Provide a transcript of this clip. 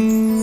Mm-hmm.